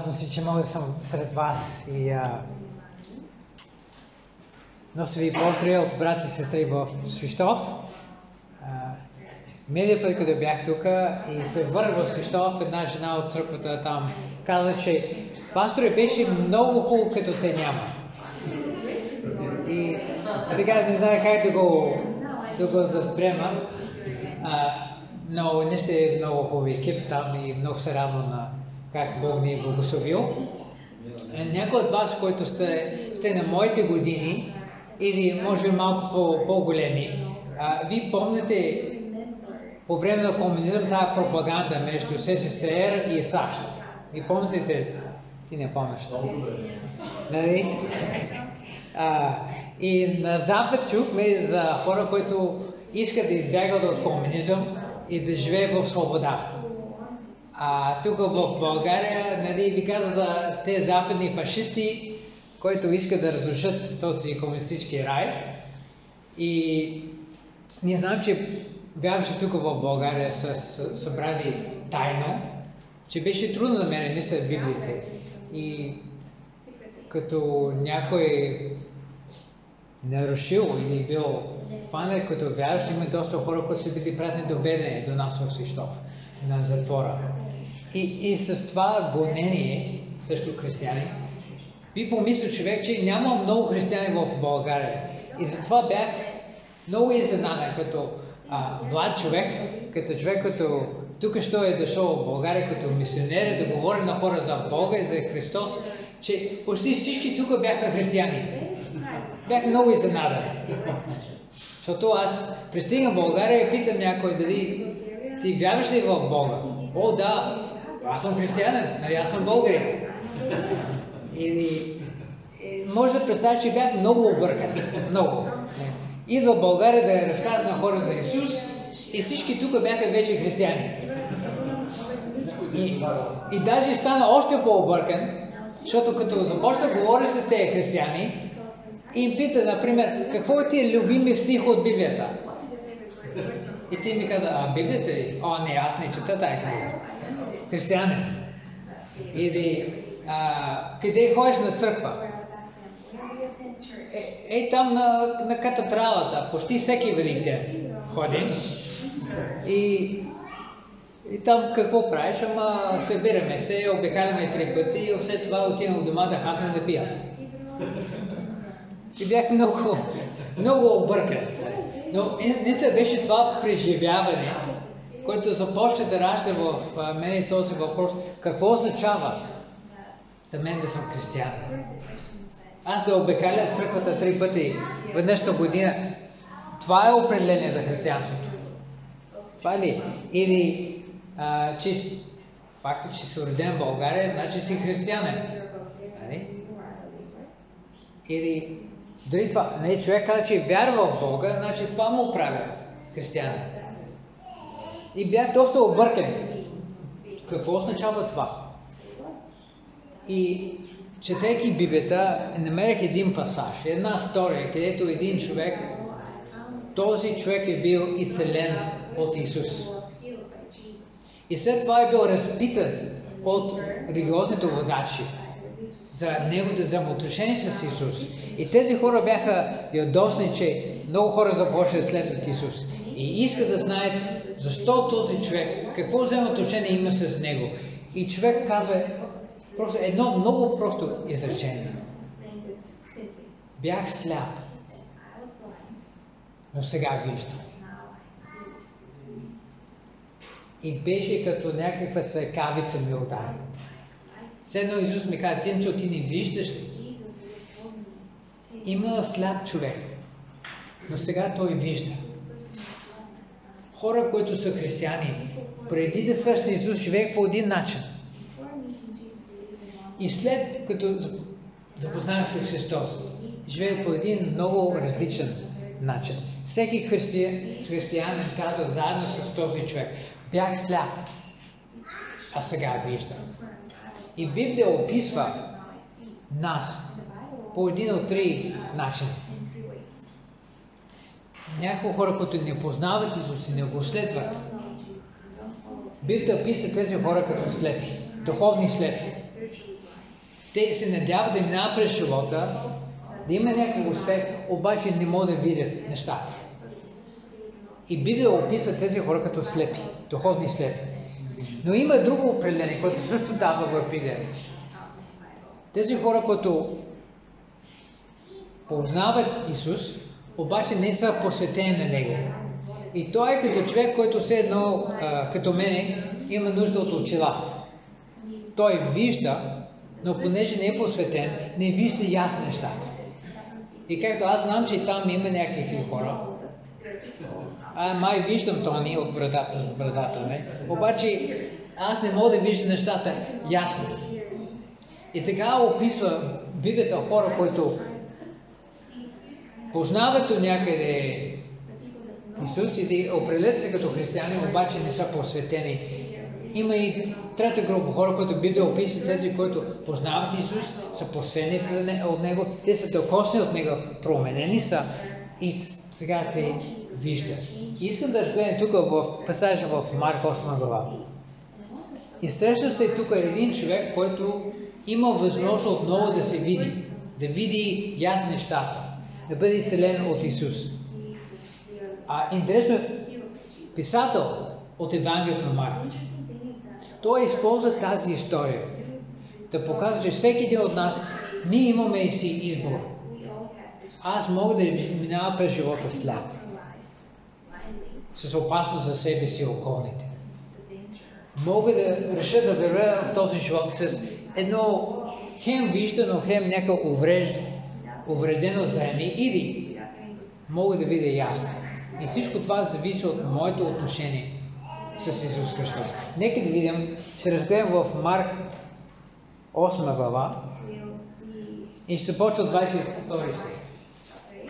Радвам се, че мога да съм сред вас и а, нося ви поздравя от брат и сестри в Свищов. Миналия път, като бях тук и се върнах в Свищов, една жена от църквата там каза, че пасторе беше много хубаво, като те няма. И сега не знае как да го, да го възприема. А, но не сте много хубави екип там и много се радвам на как Бог ни е благословил. Е, някои от вас, които сте, сте на моите години или може малко по, по-големи, а, ви помните по време на комунизъм тази пропаганда между СССР и САЩ. Ви помните? Ти не помниш. Нали? А, и на Запад чухме за хора, които искат да избягат от комунизъм и да живеят в свобода. А тук в България нали, ви каза за те западни фашисти, които искат да разрушат този комунистически рай. И ние знам, че вярваше тук в България са събрали тайно, че беше трудно да мене не са Библиите. И като някой нарушил или бил фанер, като вярваш, има доста хора, които са били пратени до бедене до нас в Свищов, на затвора. И, и с това гонение също християни, би помислил човек, че няма много християни в България. И затова бях много изненадан като а, млад човек, като човек, като тук що е дошъл в България като мисионер, да говори на хора за Бога и за Христос, че почти всички тук бяха християни. Бях много изненадан. Защото аз пристигам в България и питам някой дали ти вярваш ли в Бога? О, да, аз съм християнин, нали аз съм българин. И, и може да представя, че бях много объркан. Много. Идва в България да разказва на хора за Исус и всички тук бяха вече християни. И, и даже стана още по-объркан, защото като започна говори с тези християни, и им пита, например, какво ти е любими стих от Библията? И ти ми каза, а Библията ли? О, не, аз не чета тая книга. Християнин. Или, а, къде ходиш на църква? Е, е там на, на катедралата, почти всеки велик ден ходим. И, и там какво правиш? Ама събираме се, обикаляме три пъти и след това отивам дома да хапнем да пия. И бях много, много объркан. Но наистина беше това преживяване, което започна да ражда в мен този въпрос. Какво означава за мен да съм християн? Аз да обикаля църквата три пъти веднъж на година, това е определение за християнството. Това ли? Или, а, че факта, че си роден в България, значи си християнин. Нали? Или дори това, не човек каза, че вярва в Бога, значи това му правя християнин. И бях доста объркан. Какво означава това? И четейки Библията, намерих един пасаж, една история, където един човек, този човек е бил изцелен от Исус. И след това е бил разпитан от религиозните водачи за неговото взаимоотношение с Исус. И тези хора бяха ядосни, че много хора започват да следват Исус. И искат да знаят защо този човек, какво взаимоотношение има с него. И човек казва просто едно много просто изречение. Бях сляп, но сега виждам. И беше като някаква светкавица ми удари. Седно Исус ми каза, Тимчо, ти не виждаш ли? Има сляп човек, но сега той вижда. Хора, които са християни, преди да срещна Исус, живеех по един начин. И след като запознах се с Христос, живеех по един много различен начин. Всеки християнин казва заедно с този човек. Бях сляп, а сега виждам. И Библия описва нас по един от три начина. Някои хора, които не познават Исус и не го следват, Библията описа тези хора като слепи, духовни слепи. Те се надяват да минават през живота, да има някакъв успех, обаче не могат да видят нещата. И Библия описва тези хора като слепи, духовни слепи. Но има друго определение, което също дава в Библия. Тези хора, които познават Исус, обаче не са посветени на Него. И той е като човек, който все едно, като мене, има нужда от очила. Той вижда, но понеже не е посветен, не вижда ясно нещата. И както аз знам, че там има някакви хора, а май виждам Тони от брадата с брадата, не? Обаче аз не мога да виждам нещата ясно. И така описва Библията хора, които познават някъде Исус и да определят се като християни, обаче не са посветени. Има и трета група хора, които Библия описва тези, които познават Исус, са посветени от Него, те са докосни от Него, променени са и сега те виждат. И искам да разгледам тук в пасажа в Марк 8 глава. И срещам се тук един човек, който има възможност отново да се види, да види ясни нещата, да бъде целен от Исус. А интересно е, писател от Евангелието на Марк. Той използва тази история да показва, че всеки един от нас, ние имаме си избор. Аз мога да минава през живота сляп. С опасност за себе си и околните. Мога да реша да вървя в този живот с едно хем виждано, хем някакво увредено зрение или мога да видя ясно. И всичко това зависи от моето отношение с Исус Христос. Нека да видим, ще разгледам в Марк 8 глава и ще се почва от 22 стих.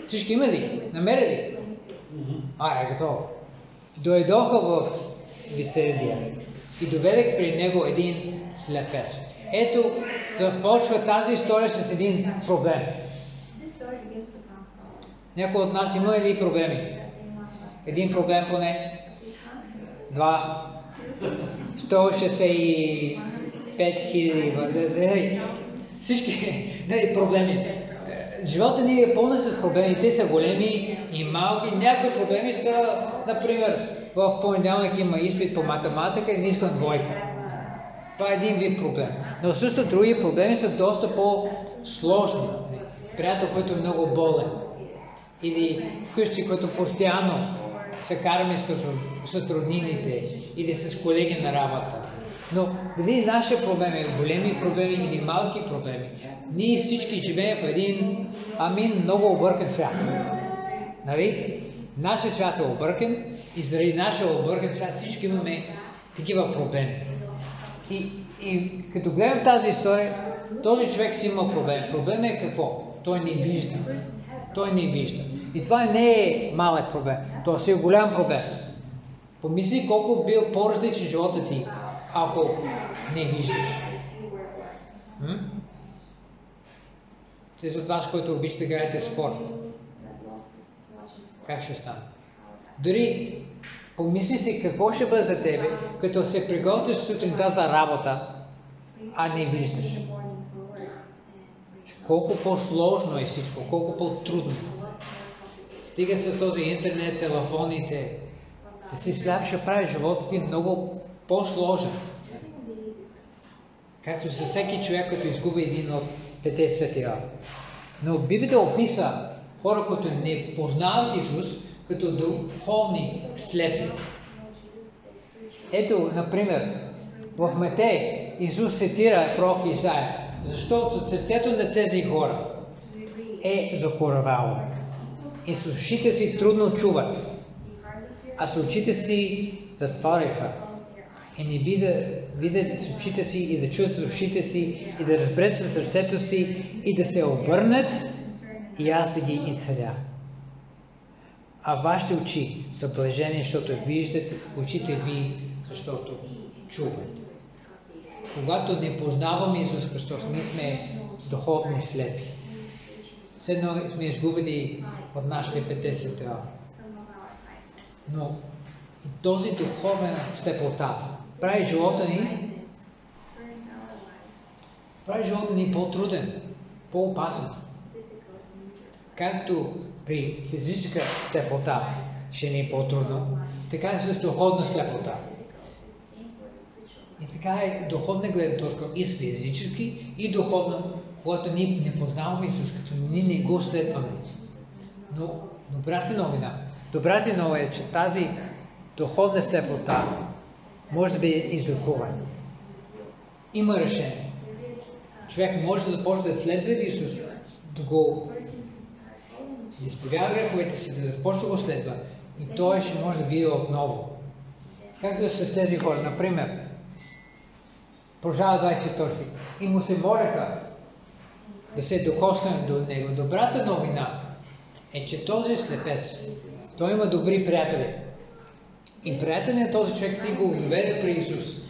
Всички има ли? Намери ли? А, е готово. Дойдоха в Вицедия и доведех при него един слепец. Ето, започва тази история с един проблем. Някой от нас има ли проблеми? Един проблем поне? Два? 165 хиляди. Всички проблеми. Живота ни е пълна с проблеми. Те са големи и малки. Някои проблеми са, например, в понеделник има изпит по математика и не искам двойка. Това е един вид проблем. Но също други проблеми са доста по-сложни. Приятел, който е много болен. Или вкъщи, който постоянно се караме с труднините или с колеги на работа. Но дали нашия проблем е големи проблеми или малки проблеми, ние всички живеем в един, амин, много объркан свят. Нали? Нашия свят е объркан и заради нашия объркан свят всички имаме такива проблеми. И, и като гледам тази история, този човек си има проблем. Проблем е какво? Той не вижда. Той не вижда. И това не е малък проблем. Това си е голям проблем. Помисли колко бил по-различен живота ти, ако не виждаш. М? Тези от вас, които обичате да играете спорт, как ще стане? Дори помисли си какво ще бъде за тебе, като се приготвиш сутринта за работа, а не виждаш. Колко по-сложно е всичко, колко по-трудно. Стига с този интернет, телефоните, да си сляп, ще прави живота ти много по-сложен. Както за всеки човек, като изгуби един от пете светила. Но Библията описа хора, които не познават Исус, като духовни слепи. Ето, например, в Матей Исус цитира пророк Исаия, защото сърцето на тези хора е закоравало. И с ушите си трудно чуват, а с очите си затвориха. И не би да видят с очите си и да чуят с ушите си и да разберат със сърцето си и да се обърнат и аз да ги изцеля. А вашите очи са блажени, защото виждат, очите ви, защото чуват. Когато не познаваме Исус Христос, ние сме духовни слепи. Все едно сме изгубени от нашите пете светила. Но този духовен слепота прави живота ни прави живота ни по-труден, по-опасен. Както при физическа слепота ще ни е по-трудно, така и с духовна слепота. И така е духовна гледна точка и с физически, и духовно, когато ние не познаваме Исус, като ние не го следваме. Но добрата новина, добрата новина е, че тази духовна слепота може да бъде излекувана. Има решение. Човек може да започне да следва Исус, да го да изповяда греховете си, да започне да го следва и той ще може да види отново. Както с тези хора, например, Прожава 24 и му се мореха да се докоснат до него. Добрата новина е, че този слепец, той има добри приятели. И приятели на този човек ти го доведе при Исус.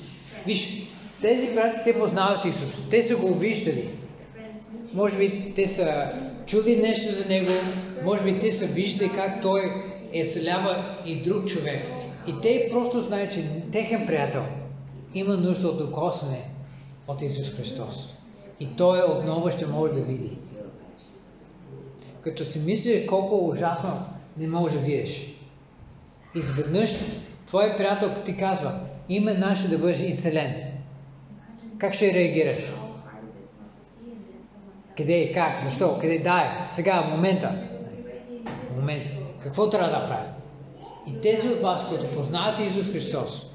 Виж, тези приятели те познават Исус. Те са го виждали. Може би те са чули нещо за него, може би те са виждали как той е целява и друг човек. И те просто знаят, че техен приятел има нужда от докосване от Исус Христос. И Той отново ще може да види. Като си мисли колко ужасно не може да видиш. Изведнъж твой приятел ти казва, име наше да бъдеш изцелен. Как ще реагираш? Къде, как, защо, къде, дай, сега, момента. Момент. Какво трябва да правя? И тези от вас, които познават Исус Христос,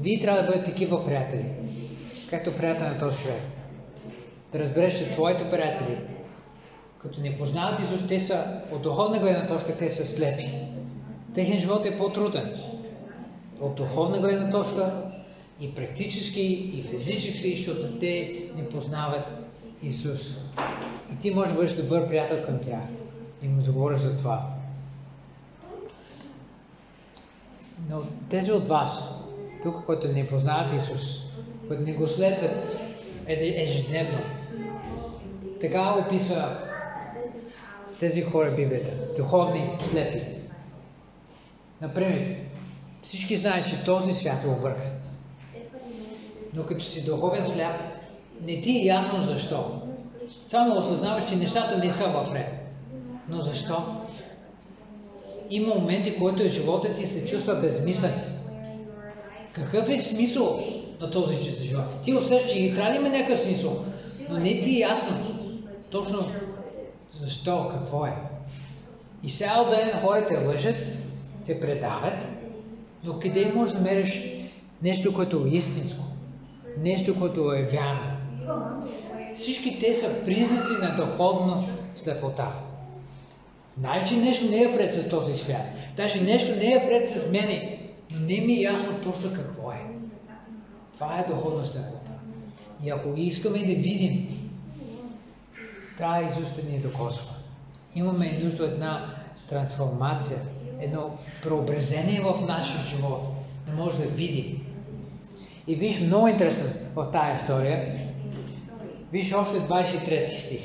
вие трябва да бъдете такива приятели, както приятел на този човек. Да разбереш, че твоите приятели, като не познават Исус, те са от духовна гледна точка, те са слепи. Техен живот е по-труден. От духовна гледна точка и практически, и физически, защото те не познават Исус. И ти можеш да бъдеш добър приятел към тях. И му заговориш за това. Но тези от вас, тук, които не познават Исус, които не го следват ежедневно. Така описва тези хора Библията. Духовни слепи. Например, всички знаят, че този свят е объркан. Но като си духовен сляп, не ти е ясно защо. Само осъзнаваш, че нещата не са в ред. Но защо? Има моменти, в които живота ти се чувства безмислен. Какъв е смисъл на този живот? Ти усещаш, че и трябва да има някакъв смисъл, но не ти е ясно точно защо, какво е. И сега ден хората лъжат, те предават, но къде можеш да мериш нещо, което е истинско? Нещо, което е вярно? Всички те са признаци на духовна слепота. Знае, че нещо не е вред с този свят. Даже нещо не е вред с мене, но не ми е ясно точно какво е. Това е духовна слепота. И ако искаме да видим, трябва Исус да ни докосва. Имаме нужда от една трансформация, едно преобразение в нашия живот, да може да видим. И виж много интересно в тази история. Виж още 23 стих.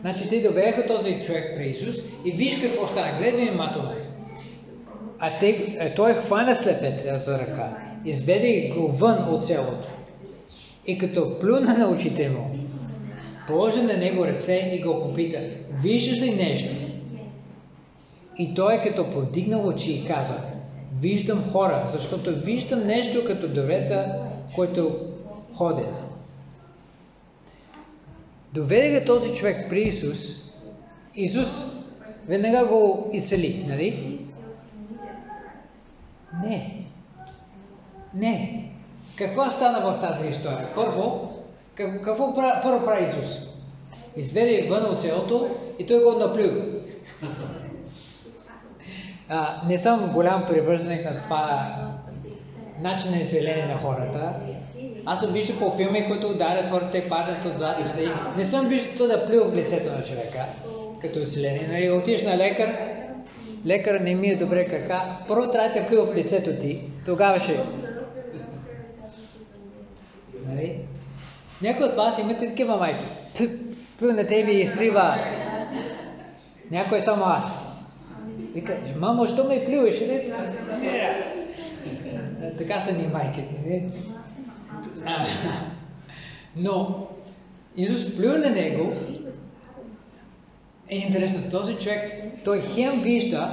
Значи те довеха този човек при Исус и виж какво стана. Гледай внимателно. А те, а той хвана слепеца за ръка, изведе го вън от селото. И като плюна на очите му, положи на него ръце и го попита, виждаш ли нещо? И той като подигнал очи и каза, виждам хора, защото виждам нещо като дървета, които ходят. Доведе го този човек при Исус, Исус веднага го изцели, нали? Не. Не. Какво стана в тази история? Първо, какво първо прави Исус? Изведе вън от селото и той го наплю. Не съм голям привързаник на това начин на изселение на хората. Аз съм виждал по филми, които ударят хората, падат отзад. Нали? Не съм виждал да плюва в лицето на човека, като изселение. Нали? Отиш на лекар, лекар не ми е добре крака, първо трябва да плюва в лицето ти, тогава ще... Нали? Някой от вас имате такива майки. Плю на тебе и изтрива. Някой само аз. Вика, мамо, що ме плюеш? Не? Така са ни майките. Не? Но Исус плюе на него. Е интересно, този човек, той хем вижда,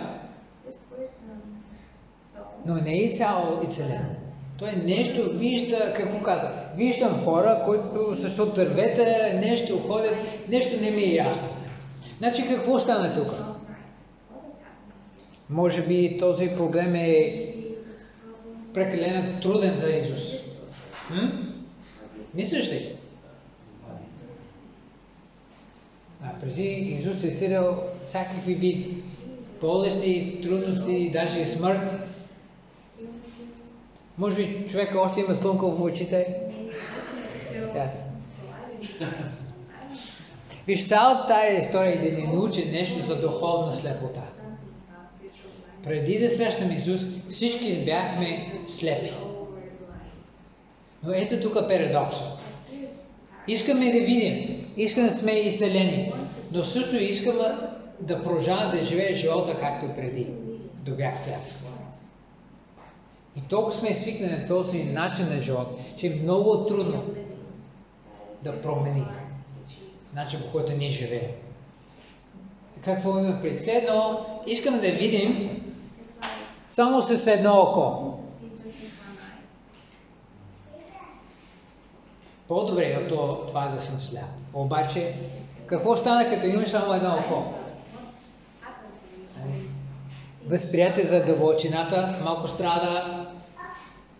но не е цяло и целен. Той нещо вижда, какво каза? Виждам хора, които също дървета, нещо ходят, нещо не ми е ясно. Значи какво стана тук? Може би този проблем е прекалено труден за Исус. М? Мислиш ли? А преди Исус е седел всякакви вид болести, трудности, даже и смърт. Може би човек още има слънка в очите. Да. Виж, цялата тая история е да ни научи нещо за духовна слепота. Преди да срещам Исус, всички бяхме слепи. Но ето тук е парадокса. There's Искаме да видим, искаме да сме изцелени, но също искаме да продължаваме да живеем живота както преди, до бях свят. И толкова сме свикнали на този начин на живот, че е много трудно да промени начин по който ние живеем. Какво има пред едно? Искам да видим само с едно око. По-добре е от това- това да съм сляп. Обаче, какво стана като имаш само едно око? Нали? Възприятие за дълбочината, малко страда,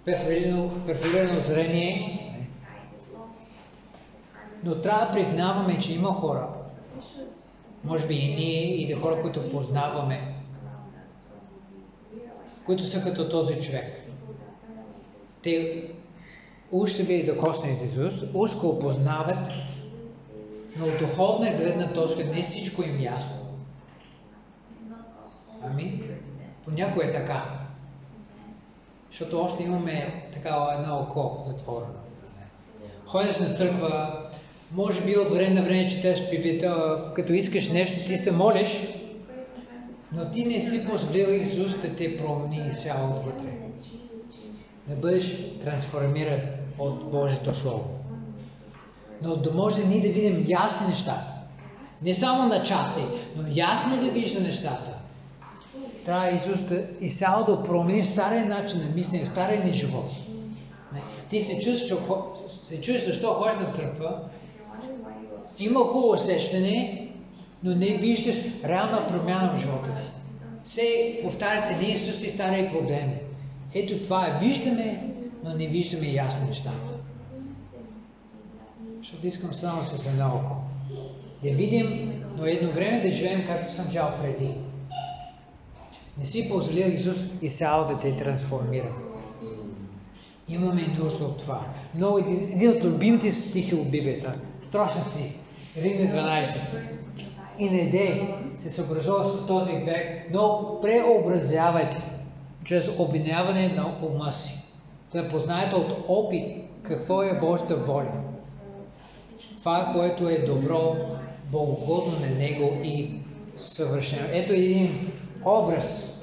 перфорирано, перфорирано зрение, но трябва да признаваме, че има хора, може би и ние, и хора, които познаваме, които са като този човек. Те уж са били докоснати с Исус, уж го познават, Jesus, they но от духовна гледна точка не всичко им ясно. clear to them. Понякога е така, защото още имаме такава едно око затворено. Ходиш на църква, може би от време на време четеш Библията, като искаш нещо, ти се молиш, но ти не си позволил Исус да те промени изцяло отвътре. Да бъдеш трансформиран от Божието Слово. Но да може ние да видим ясни неща. Не само на части, но ясно да вижда нещата. Трябва Исус да изцяло да промени стария начин на мислене, стария ни живот. Ти се чувстваш, се чувстваш защо ходиш на църква, има хубаво усещане, но не виждаш реална промяна в живота ти. Все повтаряте ние същи стари проблеми. Ето това е. Виждаме, но не виждаме ясно нещата. Защото искам само с едно око. Да видим, но едно време да живеем както съм жал преди. Не си позволил Исус изцяло да те трансформира. Имаме нужда от това. Много един, от любимите стихи от Библията. Страшен стих. Римне 12. И не дей се съобразува с този век, но преобразявайте чрез обвиняване на ума си. За да познаете от опит какво е Божията воля. Това, което е добро, богоугодно на Него и съвършено. Ето един образ,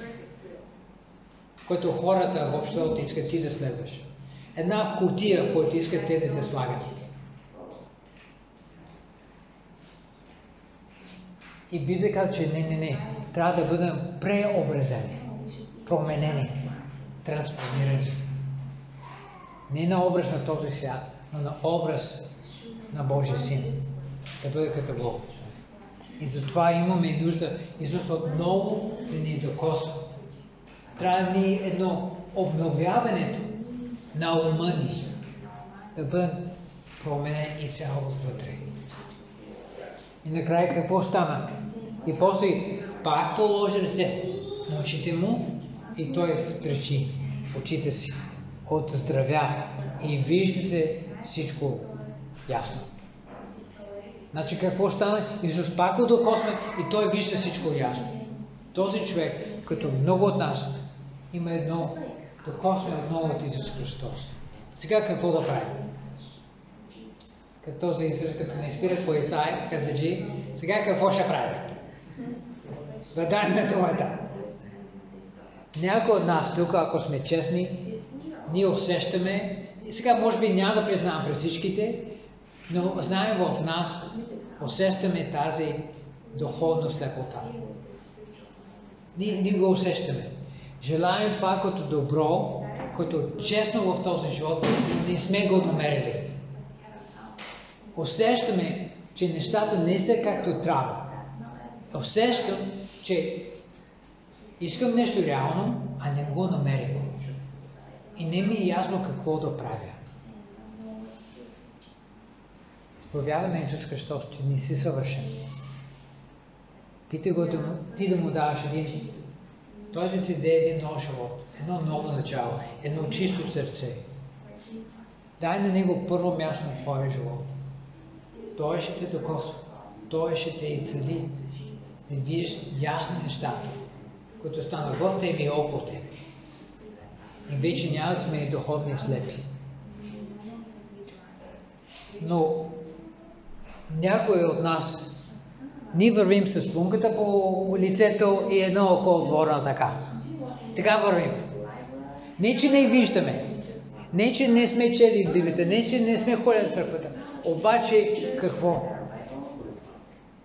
който хората въобще искат ти да следваш. Една кутия, в която искат те да те слагат. И Библия казва, че не, не, не. Трябва да бъдем преобразени, променени, трансформирани. Не на образ на този свят, но на образ на Божия Син. Да бъде като Бог. И затова имаме нужда Исус отново да ни докосва. Трябва ни едно обновяването на ума ни. Да бъде променен и цяло вътре. И накрая какво стана? И после пак положи ръце на очите му и той втречи очите си. Отздравя и виждате всичко ясно. Значи какво стана? Исус пак го докосна и той вижда всичко ясно. Този човек, като много от нас, има едно докосване отново от Исус Христос. Сега какво да правим? Като израз, като не спира по Исаия, като държи, сега какво ще правим? Да дай на думата. Някой от нас тук, ако сме честни, ние усещаме, и сега може би няма да признавам през всичките, Но знаем в нас, усещаме тази духовна слепота. Ние, ние го усещаме. Желаем това като добро, като честно в този живот, не сме го намерили. Усещаме, че нещата не са както трябва. Усещам, че искам нещо реално, а не го намерим. И не ми е ясно какво да правя. Повярвам на Исус Христос, че не си съвършен. Питай го ти да му даваш един, той да ти даде един нов живот, едно ново начало, едно чисто сърце. Дай на него първо място на твоя живот. Той ще те докосва, той ще те изцели, да видиш нещата, които станат в тебе и около тебе. И вече няма сме духовни слепи. Но някой от нас ние вървим с лунката по лицето и едно око отворено така. Така вървим. Не, че не виждаме. Не, че не сме чели Библията, не, че не сме ходили в църквата. Обаче какво?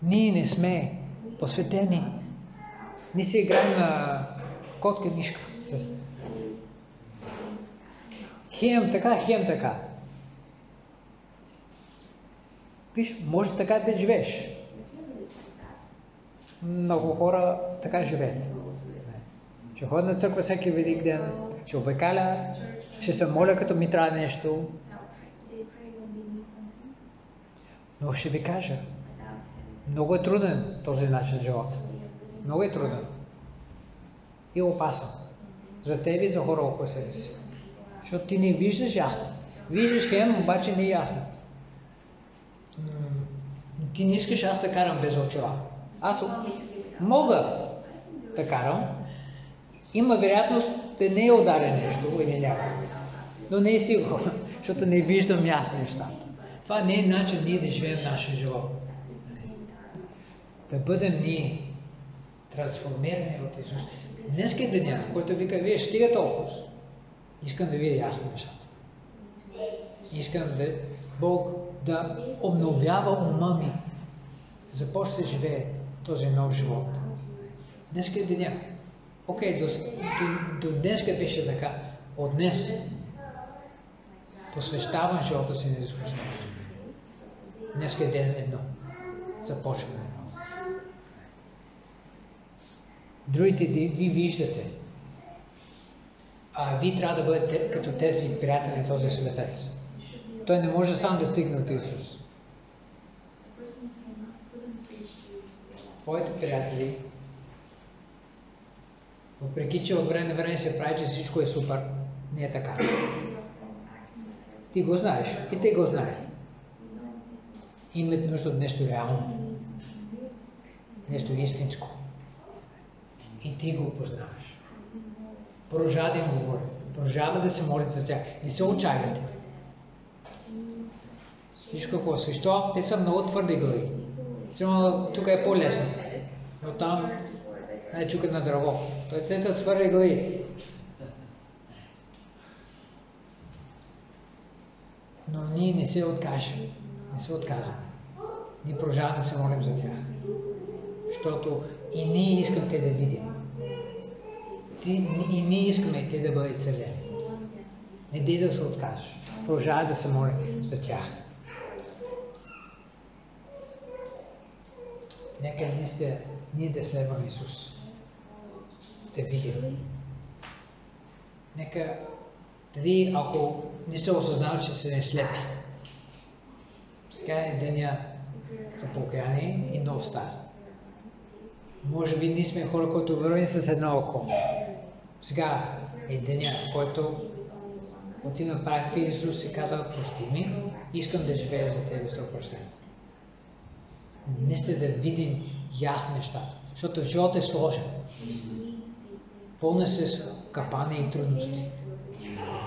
Ние не сме посветени. Ние си играем на котка мишка. Хем така, хем така. Виж, може така да живееш. Много хора така живеят. Ще ходя на църква всеки велик ден, ще обикаля, ще се моля като ми трябва нещо. Но ще ви кажа, много е труден този начин живот. Много е труден. И опасен. За тебе и за хора около себе си. Защото ти не виждаш ясно. Виждаш хем, обаче не е ясно. Ти не искаш аз да карам без очила. Аз мога да карам. Има вероятност да не е ударен нещо или някой. Но не е сигурно, защото не виждам ясно нещата. Това не е начин ние да живеем нашия живот. Да бъдем ние трансформирани от Исус. Днес е деня, в който вика, вие стига толкова. Искам да видя ясно нещата. Искам да Бог да обновява ума ми. Започне да живее този нов живот. Днес е деня. Окей, до, до, до днес беше така. От днес посвещавам живота си на Исус. Днес е ден едно. Започваме. Другите ви виждате. А вие трябва да бъдете като тези приятели, този светец. Той не може сам да стигне от Исус. Твоите приятели, въпреки че от време на време се прави, че всичко е супер, не е така. Ти го знаеш и те го знаят. Имат нужда от нещо реално. Нещо истинско. И ти го познаваш. Продължава да им говори. Продължава да се молите за тях. Не се отчаивайте. Виж какво, защо? Те са много твърди. Сигурно тук е по-лесно. Но там е чукат на дърво. Той те са твърди глави. Но ние не се откажем. Не се отказваме. Ние продължаваме да се молим за тях. Защото и ние искаме те да видим. И ние искаме те да бъдат целени. Не дай да се отказваш. Продължавай да се молим за тях. Нека наистина ние да следваме Исус. Да видим. Нека дали ако не се осъзнава, че се не слепи. Сега е деня за покаяние и нов старт. Може би ние сме хора, които вървим с едно око. Сега е деня, който отивам прах при Исус и казва, прости ми, искам да живея за Тебе 100%. Не сте да видим ясни нещата, защото живот е сложен. Пълна се с капане и трудности.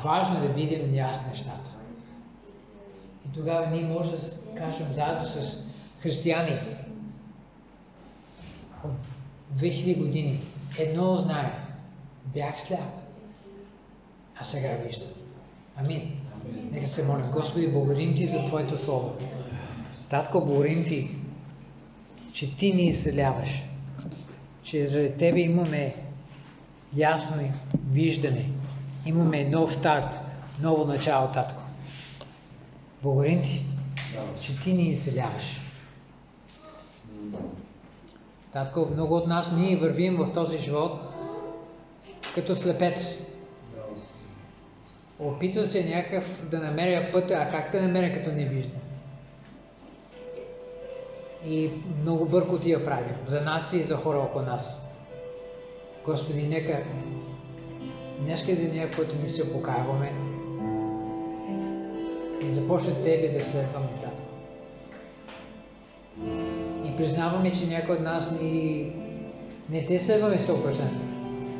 Важно е да видим ясни нещата. И тогава ние може да кажем заедно с християни от 2000 години. Едно знаем. Бях сляп. А сега виждам. Амин. Нека се молим. Господи, благодарим Ти за Твоето Слово. Татко, благодарим Ти, че Ти ни изцеляваш. Че заради Тебе имаме ясно виждане. Имаме нов старт, ново начало, Татко. Благодарим Ти, че Ти ни изцеляваш. Татко, много от нас ние вървим в този живот като слепец. Опитвам се някакъв да намеря пътя, а как да намеря като не виждам? И много бърко я правим. За нас и за хора около нас. Господи, нека днеска е деня, който ни се покайваме и започне Тебе да следваме, Татко. Признаваме, че някой от нас ни, не те следваме 100%.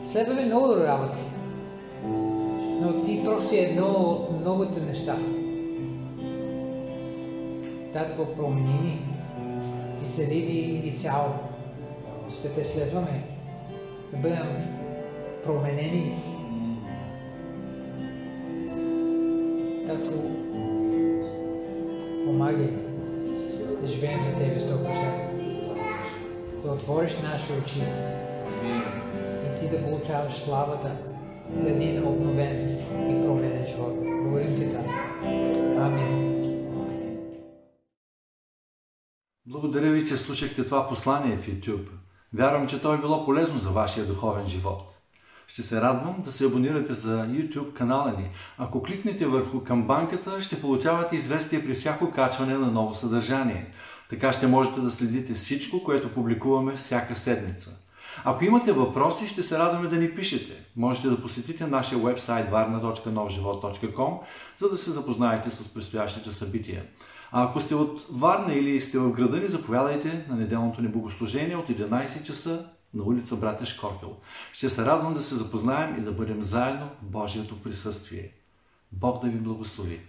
Следваме много работи. Но ти просто си едно от многото неща. Татко, промени ни и цели и цяло. Ще те следваме. Да бъдем променени. Татко, помагай отвориш наши очи и Ти да получаваш славата за един обновен и променен живот. Благодарим Ти, Татко. Амин. Благодаря ви, че слушахте това послание в YouTube. Вярвам, че то е било полезно за вашия духовен живот. Ще се радвам да се абонирате за YouTube канала ни. Ако кликнете върху камбанката, ще получавате известие при всяко качване на ново съдържание. Така ще можете да следите всичко, което публикуваме всяка седмица. Ако имате въпроси, ще се радваме да ни пишете. Можете да посетите нашия вебсайт varna.novjivot.com, за да се запознаете с предстоящите събития. А ако сте от Варна или сте в града ни, заповядайте на неделното ни богослужение от 11 часа на улица Братя Шкорпил. Ще се радвам да се запознаем и да бъдем заедно в Божието присъствие. Бог да ви благослови!